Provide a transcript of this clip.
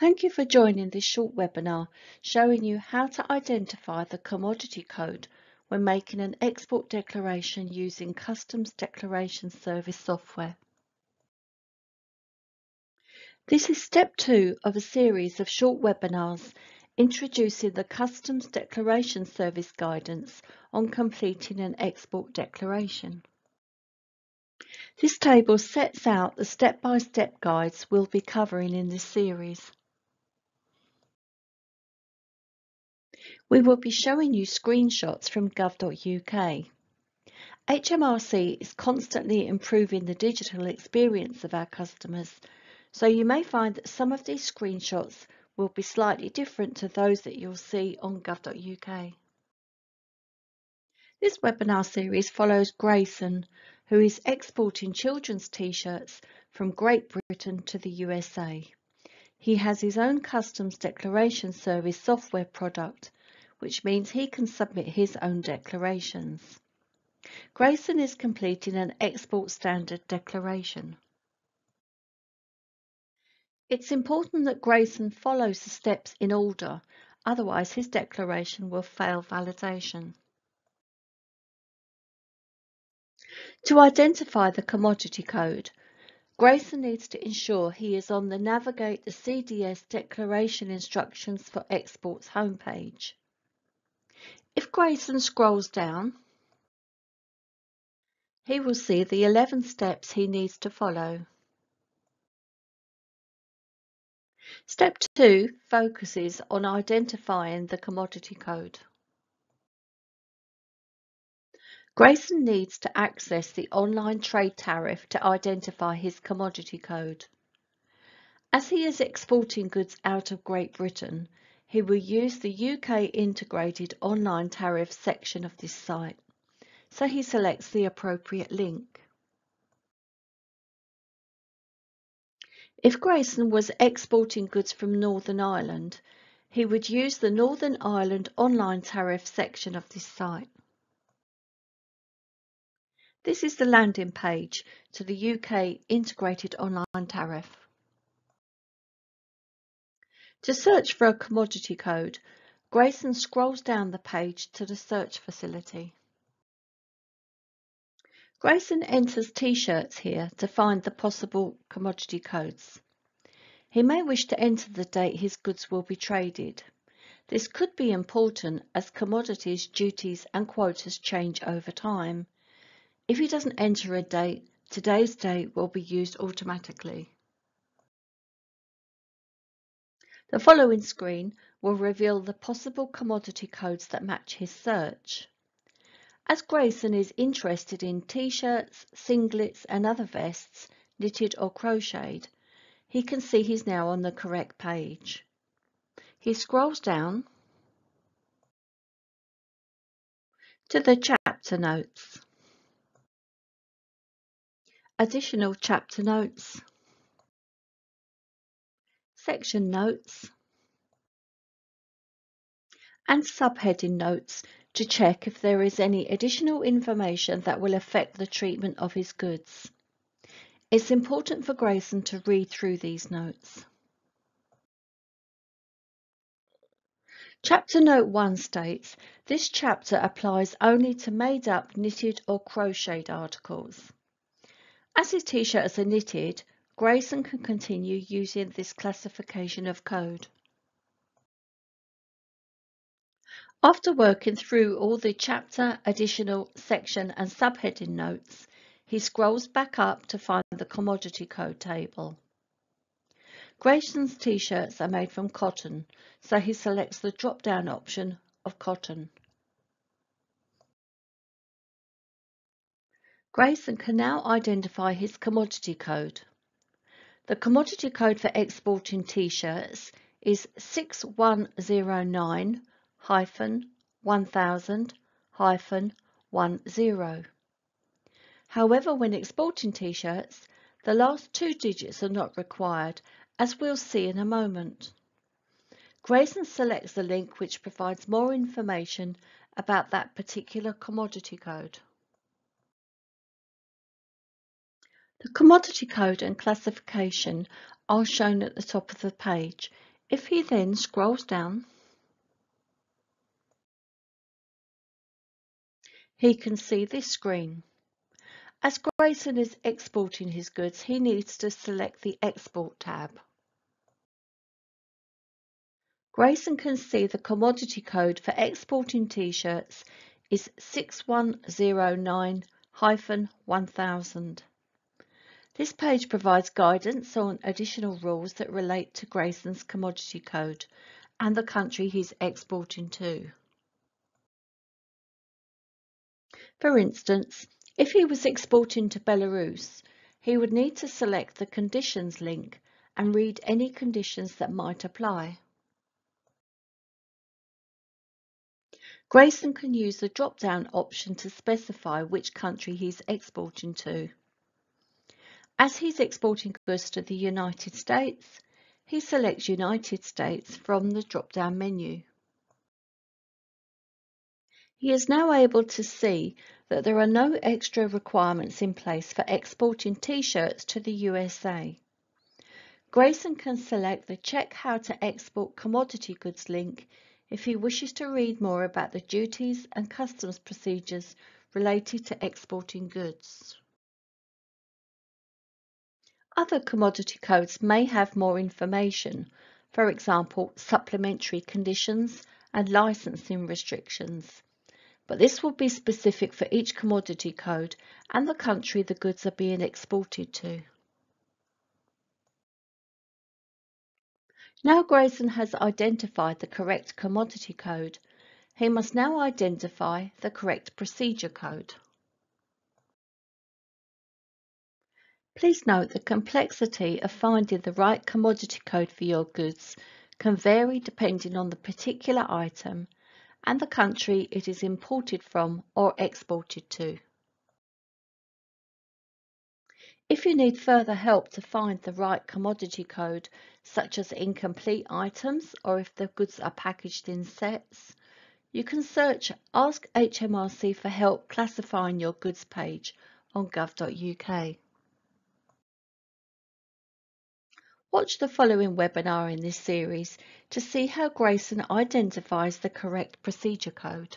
Thank you for joining this short webinar showing you how to identify the commodity code when making an export declaration using Customs Declaration Service software. This is step two of a series of short webinars introducing the Customs Declaration Service guidance on completing an export declaration. This table sets out the step-by-step -step guides we'll be covering in this series. We will be showing you screenshots from gov.uk. HMRC is constantly improving the digital experience of our customers, so you may find that some of these screenshots will be slightly different to those that you'll see on gov.uk. This webinar series follows Grayson, who is exporting children's t-shirts from Great Britain to the USA. He has his own Customs Declaration Service software product, which means he can submit his own declarations. Grayson is completing an export standard declaration. It's important that Grayson follows the steps in order, otherwise his declaration will fail validation. To identify the commodity code, Grayson needs to ensure he is on the Navigate the CDS Declaration Instructions for Exports homepage. If Grayson scrolls down, he will see the 11 steps he needs to follow. Step 2 focuses on identifying the commodity code. Grayson needs to access the online trade tariff to identify his commodity code. As he is exporting goods out of Great Britain, he will use the UK integrated online tariff section of this site. So he selects the appropriate link. If Grayson was exporting goods from Northern Ireland, he would use the Northern Ireland online tariff section of this site. This is the landing page to the UK Integrated Online Tariff. To search for a commodity code, Grayson scrolls down the page to the search facility. Grayson enters t-shirts here to find the possible commodity codes. He may wish to enter the date his goods will be traded. This could be important as commodities, duties and quotas change over time. If he doesn't enter a date, today's date will be used automatically. The following screen will reveal the possible commodity codes that match his search. As Grayson is interested in t-shirts, singlets and other vests, knitted or crocheted, he can see he's now on the correct page. He scrolls down to the chapter notes. Additional chapter notes, section notes, and subheading notes to check if there is any additional information that will affect the treatment of his goods. It's important for Grayson to read through these notes. Chapter Note 1 states, this chapter applies only to made up knitted or crocheted articles. As his t-shirts are knitted, Grayson can continue using this classification of code. After working through all the chapter, additional, section and subheading notes, he scrolls back up to find the commodity code table. Grayson's t-shirts are made from cotton, so he selects the drop-down option of cotton. Grayson can now identify his commodity code. The commodity code for exporting t-shirts is 6109 1000 10. However, when exporting t-shirts, the last two digits are not required, as we'll see in a moment. Grayson selects the link which provides more information about that particular commodity code. The commodity code and classification are shown at the top of the page. If he then scrolls down, he can see this screen. As Grayson is exporting his goods, he needs to select the Export tab. Grayson can see the commodity code for exporting t-shirts is 6109-1000. This page provides guidance on additional rules that relate to Grayson's commodity code and the country he's exporting to. For instance, if he was exporting to Belarus, he would need to select the Conditions link and read any conditions that might apply. Grayson can use the drop-down option to specify which country he's exporting to. As he's exporting goods to the United States, he selects United States from the drop-down menu. He is now able to see that there are no extra requirements in place for exporting t-shirts to the USA. Grayson can select the Check How to Export Commodity Goods link if he wishes to read more about the duties and customs procedures related to exporting goods. Other commodity codes may have more information, for example, supplementary conditions and licensing restrictions but this will be specific for each commodity code and the country the goods are being exported to. Now Grayson has identified the correct commodity code, he must now identify the correct procedure code. Please note the complexity of finding the right commodity code for your goods can vary depending on the particular item and the country it is imported from or exported to. If you need further help to find the right commodity code, such as incomplete items or if the goods are packaged in sets, you can search Ask HMRC for help classifying your goods page on gov.uk. Watch the following webinar in this series to see how Grayson identifies the correct procedure code.